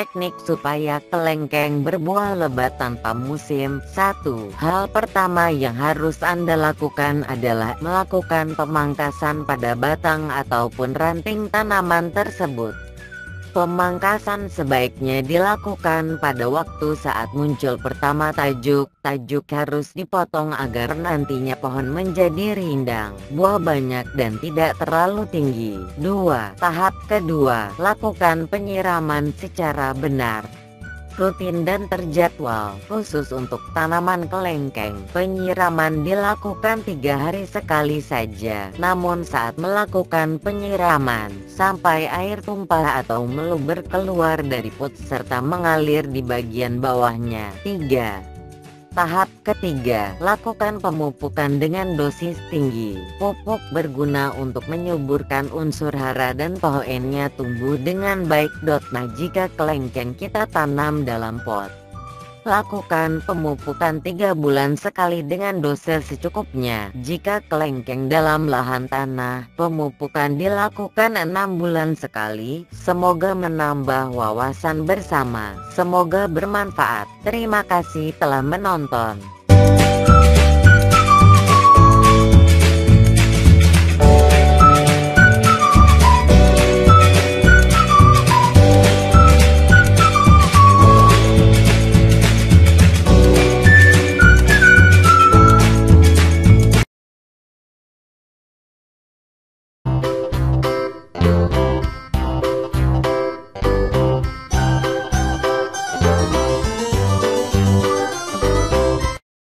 Teknik supaya kelengkeng berbuah lebat tanpa musim 1. Hal pertama yang harus Anda lakukan adalah melakukan pemangkasan pada batang ataupun ranting tanaman tersebut. Pemangkasan sebaiknya dilakukan pada waktu saat muncul pertama tajuk. Tajuk harus dipotong agar nantinya pohon menjadi rindang, buah banyak dan tidak terlalu tinggi. 2. Tahap kedua, lakukan penyiraman secara benar rutin dan terjadwal, khusus untuk tanaman kelengkeng. Penyiraman dilakukan tiga hari sekali saja, namun saat melakukan penyiraman, sampai air tumpah atau meluber keluar dari pot serta mengalir di bagian bawahnya. 3. Tahap ketiga, lakukan pemupukan dengan dosis tinggi. Pupuk berguna untuk menyuburkan unsur hara dan pohonnya tumbuh dengan baik. Nah jika kelengkeng kita tanam dalam pot, Lakukan pemupukan tiga bulan sekali dengan dosis secukupnya. Jika kelengkeng dalam lahan tanah, pemupukan dilakukan enam bulan sekali. Semoga menambah wawasan bersama. Semoga bermanfaat. Terima kasih telah menonton.